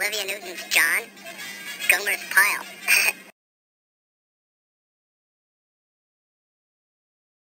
Olivia Newton John, Gomer's pile.